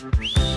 Bye.